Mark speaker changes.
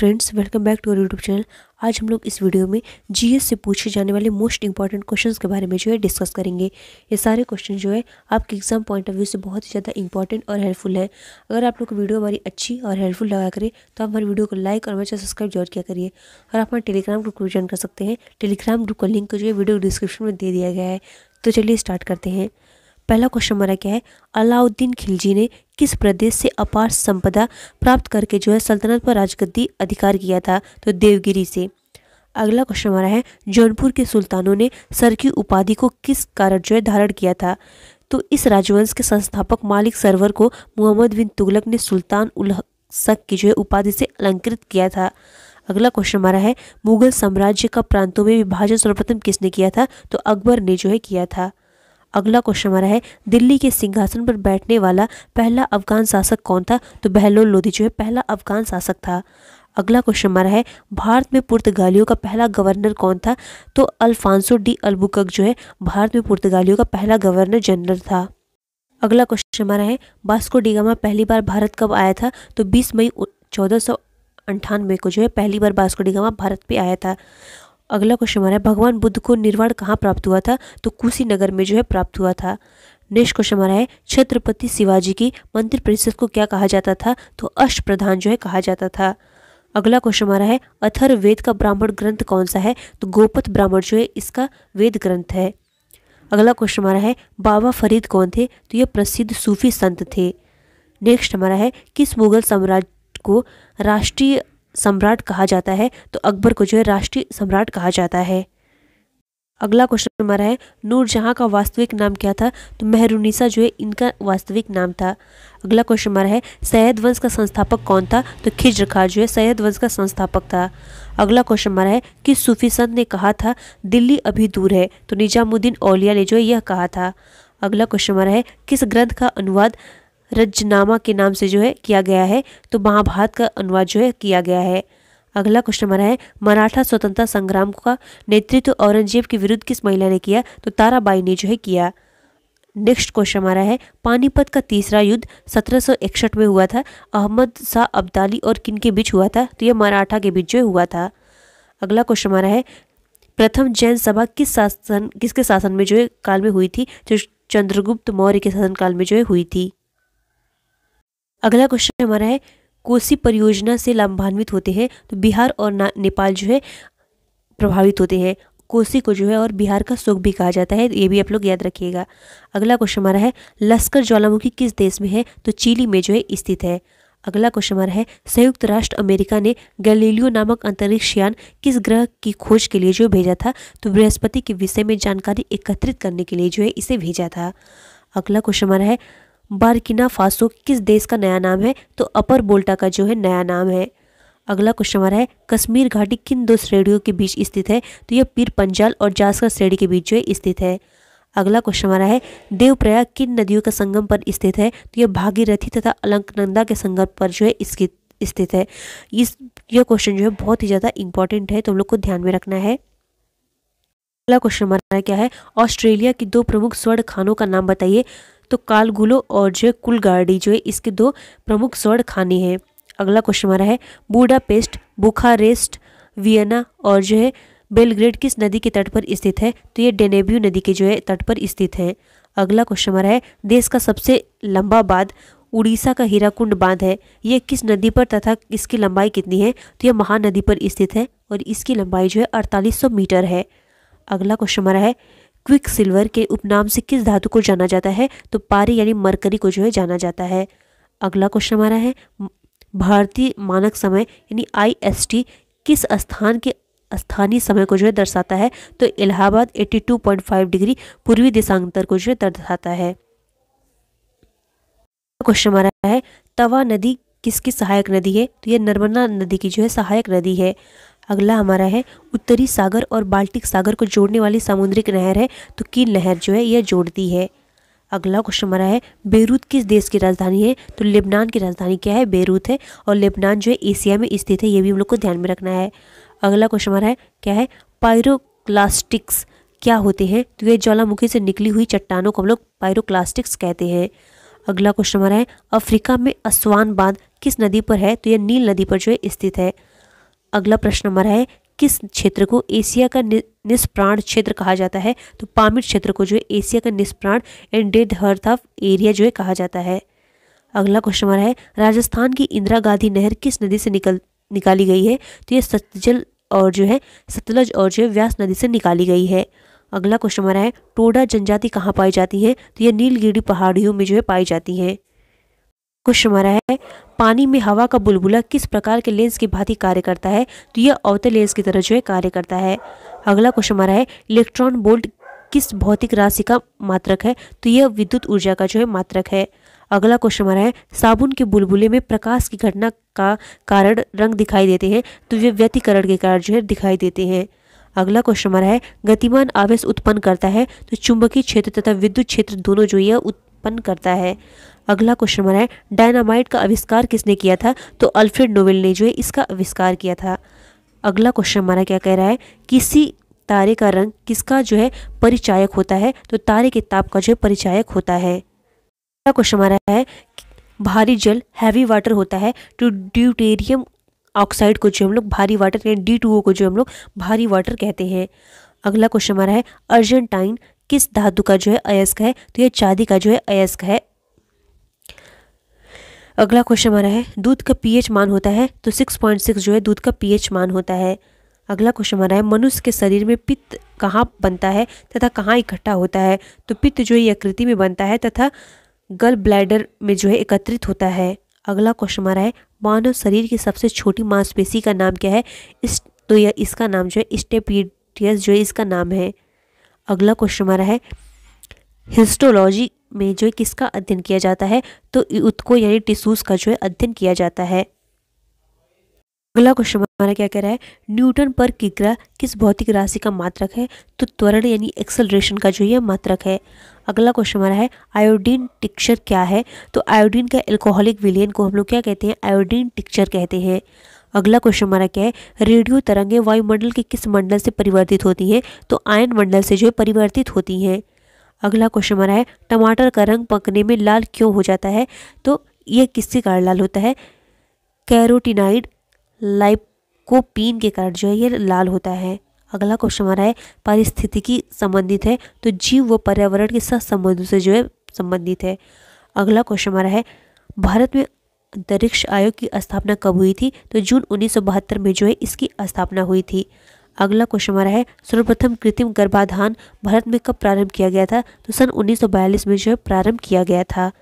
Speaker 1: Friends welcome back to YouTube channel आज हम लोग इस वीडियो में जीएस से पूछे जाने वाले मोस्ट इंपॉर्टेंट क्वेश्चंस के बारे में जो है डिस्कस करेंगे। ये सारे क्वेश्चन जो है आपके एग्ज़ाम पॉइंट ऑफ़ व्यू से बहुत ही ज़्यादा इंपॉर्टेंट और हेल्पफुल है। अगर आप लोग वीडियो हमारी अच्छी और हेल्पफुल लगा करें तो आप हमारी वीडियो को लाइक और हमारे सब्सक्राइब ज़रूर किया करिए। और आप हमारे टेलीग्राम ग्रुप को ज्वाइन कर सकते हैं। टेलीग्राम ग्रुप का लिंक जो है वीडियो डिस्क्रिप्शन में दे दिया गया है। तो चलिए स्टार्ट करते हैं। पहला क्वेश्चन हमारा क्या है? अलाउद्दीन खिलजी ने किस प्रदेश से अपार संपदा प्राप्त करके जो है सल्तनत पर राजगद्दी अधिकार किया था तो देवगिरी से। अगला क्वेश्चन हमारा है, जौनपुर के सुल्तानों ने सर की उपाधि को किस कारण जो है धारण किया था? तो इस राजवंश के संस्थापक मालिक सरवर को मोहम्मद बिन तुगलक ने सुल्तान उल सक की जो है उपाधि से अलंकृत किया था। अगला क्वेश्चन हमारा है, मुगल साम्राज्य का प्रांतों में विभाजन सर्वप्रथम किसने किया था? तो अकबर ने जो है किया था। अगला क्वेश्चन हमारा है, दिल्ली के सिंहासन पर बैठने वाला पहला अफगान शासक कौन था? तो बहलोल लोधी जो है, पहला अफगान शासक था। अगला क्वेश्चन हमारा है, भारत में पुर्तगालियों का पहला गवर्नर कौन था? तो अल्फांसो डी अल्बुकक जो है, भारत में पुर्तगालियों का पहला गवर्नर जनरल था। अगला क्वेश्चन हमारा है, बास्को डिगामा पहली बार भारत कब आया था? तो 20 मई चौदह सौ अंठानवे को जो है, पहली बार बास्को डिगामा भारत पे आया था। अगला क्वेश्चन हमारा भगवान बुद्ध को निर्वाण कहाँ प्राप्त हुआ था? तो कुशीनगर में जो है प्राप्त हुआ था। नेक्स्ट क्वेश्चन हमारा है, छत्रपति शिवाजी की मंत्री परिषद को क्या कहा जाता था? तो अष्ट प्रधान जो है कहा जाता था। अगला क्वेश्चन हमारा है अथर वेद का ब्राह्मण ग्रंथ कौन सा है? तो गोपत ब्राह्मण जो है, इसका वेद ग्रंथ है। अगला क्वेश्चन हमारा है, बाबा फरीद कौन थे? तो ये प्रसिद्ध सूफी संत थे। नेक्स्ट हमारा है, किस मुगल साम्राज्य को राष्ट्रीय सम्राट कहा जाता है तो अकबर को जो है राष्ट्रीय सम्राट कहा जाता है। अगला क्वेश्चन हमारा है, नूरजहां का वास्तविक नाम क्या था? तो मेहरुनिसा जो है, इनका वास्तविक नाम था। अगला क्वेश्चन हमारा है, सैयद वंश का संस्थापक कौन था? तो खिज्र खां जो है, सैयद वंश का संस्थापक था। अगला क्वेश्चन हमारा है किस सूफी संत ने कहा था, दिल्ली अभी दूर है तो निजामुद्दीन औलिया ने जो है, यह कहा था। अगला क्वेश्चन हमारा है, किस ग्रंथ का अनुवाद रजनामा के नाम से जो है किया गया है तो महाभारत का अनुवाद जो है किया गया है। अगला क्वेश्चन हमारा है, मराठा स्वतंत्रता संग्राम का नेतृत्व औरंगज़ेब के विरुद्ध किस महिला ने किया? तो ताराबाई ने जो है किया। नेक्स्ट क्वेश्चन हमारा है, पानीपत का तीसरा युद्ध सत्रह सौ इकसठ में हुआ था। अहमद शाह अब्दाली और किन के बीच हुआ था? तो यह मराठा के बीच जो हुआ था। अगला क्वेश्चन हमारा है, प्रथम जैन सभा किस शासन, किसके शासन में जो है काल में हुई थी? जो चंद्रगुप्त मौर्य के शासन काल में जो है हुई थी। अगला क्वेश्चन हमारा है, कोसी परियोजना से लाभान्वित होते हैं तो बिहार और नेपाल जो है, प्रभावित होते हैं। कोसी को जो है और बिहार का सुख भी कहा जाता है, ये भी आप लोग याद रखिएगा। अगला क्वेश्चन हमारा है, लश्कर ज्वालामुखी किस देश में है तो चिली में जो है, स्थित है। अगला क्वेश्चन हमारा है, संयुक्त राष्ट्र अमेरिका ने गैलीलियो नामक अंतरिक्ष यान किस ग्रह की खोज के लिए जो भेजा था तो बृहस्पति के विषय में जानकारी एकत्रित करने के लिए जो है, इसे भेजा था। अगला क्वेश्चन हमारा है बारकिना फासो, किस देश का नया नाम है? तो अपर बोल्टा का जो है, नया नाम है। अगला क्वेश्चन हमारा है, कश्मीर घाटी किन दो श्रेणियों के बीच स्थित है? तो यह पीर पंजाल और जासकर श्रेणी के बीच जो है, स्थित है। अगला क्वेश्चन हमारा है, देवप्रयाग किन नदियों का संगम पर स्थित है? तो यह भागीरथी तथा अलंकनंदा के संगम पर जो है, इसकी स्थित है। इस, यह क्वेश्चन जो है, बहुत ही ज़्यादा इंपॉर्टेंट है तो हम लोग को ध्यान में रखना है। अगला क्वेश्चन हमारा क्या है? ऑस्ट्रेलिया की दो प्रमुख स्वर्ण खानों का नाम बताइए। तो कालगुलो और जो है कुलगाड़ी जो है, इसके दो प्रमुख स्वर्ण खाने हैं। अगला क्वेश्चन हमारा है, बूडापेस्ट, बुखारेस्ट, वियना और जो है बेलग्रेड किस नदी के तट पर स्थित है? तो ये डेनेब्यू नदी के जो है तट पर स्थित है। अगला क्वेश्चन हमारा है, देश का सबसे लंबा बाँध उड़ीसा का हीराकुंड बाँध है। ये किस नदी पर तथा इसकी लंबाई कितनी है? तो यह महानदी पर स्थित है और इसकी लंबाई जो है अड़तालीस मीटर है। अगला क्वेश्चन हमारा है क्विक सिल्वर के उपनाम से किस धातु को जाना जाता है? तो पारी यानी मरकरी को जो है जाना जाता है। अगला क्वेश्चन हमारा है, भारतीय मानक समय यानी आईएसटी किस स्थान के स्थानीय समय को जो है दर्शाता है? तो इलाहाबाद 82.5 डिग्री, पूर्वी देशांतर को जो है दर्शाता है। क्वेश्चन हमारा है, तवा नदी किसकी सहायक नदी है? तो यह नर्मदा नदी की जो है सहायक नदी है। अगला हमारा है, उत्तरी सागर और बाल्टिक सागर को जोड़ने वाली सामुद्रिक नहर है तो कील नहर जो है, यह जोड़ती है। अगला क्वेश्चन हमारा है, बेरूत किस देश की राजधानी है? तो लेबनान की राजधानी क्या है? बेरूत है, और लेबनान जो है, एशिया में स्थित है ये भी हम लोग को ध्यान में रखना है। अगला क्वेश्चन हमारा है, क्या है? पायरोक्लास्टिक्स क्या होते हैं? तो ये ज्वालामुखी से निकली हुई चट्टानों को हम लोग पायरोक्लास्टिक्स कहते हैं। अगला क्वेश्चन हमारा है, अफ्रीका में असवान बाँध किस नदी पर है? तो यह नील नदी पर जो है, स्थित है। अगला प्रश्न हमारा है, किस क्षेत्र को एशिया का निष्प्राण क्षेत्र कहा जाता है? तो पामिट क्षेत्र को जो है, एशिया का निष्प्राण and dead heart of area जो है कहा जाता है। अगला क्वेश्चन हमारा है, राजस्थान की इंदिरा गांधी नहर किस नदी से निकल, निकाली गई है? तो ये सतजल और जो है, सतलज और जो है, व्यास नदी से निकाली गई है। अगला क्वेश्चन हमारा है, टोडा जनजाति कहाँ पाई जाती है? तो ये नीलगिरी पहाड़ियों में जो है पाई जाती है। क्वेश्चन हमारा है, पानी में हवा का बुलबुला किस प्रकार के लेंस की भांति कार्य करता है? तो यह अवतल लेंस की तरह जो है कार्य करता है। अगला क्वेश्चन हमारा है, इलेक्ट्रॉन बोल्ट किस भौतिक राशि का मात्रक है? तो यह विद्युत ऊर्जा का जो है मात्रक है। अगला क्वेश्चन हमारा है, साबुन के बुलबुले में प्रकाश की घटना का कारण रंग दिखाई देते हैं तो वे व्यतिकरण के कारण जो है दिखाई देते हैं। अगला क्वेश्चन हमारा है, गतिमान आवेश उत्पन्न करता है तो चुंबकीय क्षेत्र तथा विद्युत क्षेत्र दोनों जो है उत्पन्न करता है। अगला क्वेश्चन हमारा है डायनामाइट का आविष्कार किसने किया था? तो अल्फ्रेड नोवेल ने जो है, इसका आविष्कार किया था। अगला क्वेश्चन हमारा क्या कह रहा है, किसी तारे का रंग किसका जो है, परिचायक होता है? तो तारे के ताप का जो है, परिचायक होता है। अगला क्वेश्चन हमारा है, भारी जल हैवी वाटर होता है तो ड्यूटेरियम ऑक्साइड को जो हम लोग भारी वाटर डी टू को जो हम लोग भारी वाटर कहते हैं। अगला क्वेश्चन हमारा है, अर्जेंटाइन किस धातु का जो है अयस्क है? तो यह चांदी का जो है अयस्क है। अगला क्वेश्चन हमारा है, दूध का पीएच मान होता है तो 6.6 जो है दूध का पीएच मान होता है। अगला क्वेश्चन हमारा है, मनुष्य के शरीर में पित्त कहाँ बनता है तथा कहाँ इकट्ठा होता है? तो पित्त जो है आकृति में बनता है तथा गल ब्लैडर में जो है एकत्रित होता है। अगला क्वेश्चन हमारा है, मानव शरीर की सबसे छोटी मांसपेशी का नाम क्या है? इस तो यह इसका नाम जो है स्टेपीडियस जो है इसका नाम है। अगला क्वेश्चन हमारा है हिस्टोलॉजी में जो है किसका अध्ययन किया जाता है? तो उत्को यानी टिश्यूज का जो है अध्ययन किया जाता है। अगला क्वेश्चन हमारा क्या कह रहा है? न्यूटन पर किग्रा किस भौतिक राशि का मात्रक है? तो त्वरण यानी एक्सलरेशन का जो है मात्रक है। अगला क्वेश्चन हमारा है आयोडीन टिक्चर क्या है? तो आयोडीन का एल्कोहलिक विलियन को हम लोग क्या कहते हैं? आयोडीन टिक्चर कहते हैं। अगला क्वेश्चन हमारा क्या है? रेडियो तरंगे वायुमंडल के किस मंडल से परिवर्तित होती हैं? तो आयन मंडल से जो है परिवर्तित होती हैं। अगला क्वेश्चन हमारा है, टमाटर का रंग पकने में लाल क्यों हो जाता है? तो यह किसके कारण लाल होता है? कैरोटिनाइड लाइकोपीन के कारण जो है ये लाल होता है। अगला क्वेश्चन हमारा है, पारिस्थितिकी संबंधित है तो जीव व पर्यावरण के साथ संबंधों से जो है संबंधित है। अगला क्वेश्चन हमारा है, भारत में अंतरिक्ष आयोग की स्थापना कब हुई थी? तो जून उन्नीस सौ बहत्तर में जो है, इसकी स्थापना हुई थी। अगला क्वेश्चन हमारा है, सर्वप्रथम कृत्रिम गर्भाधान भारत में कब प्रारंभ किया गया था? तो सन 1942 में जो है, प्रारंभ किया गया था।